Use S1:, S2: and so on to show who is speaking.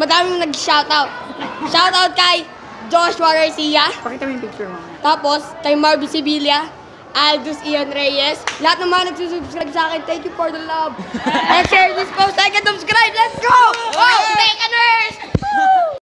S1: madaming nag-shoutout. Shoutout kay Joshua Garcia.
S2: Pakita mo yung picture mo.
S1: Tapos, kay Marvin Sibilia, Aldous Ian Reyes. Lahat ng mga nagsusubscribe sa akin, thank you for the love. And share this post,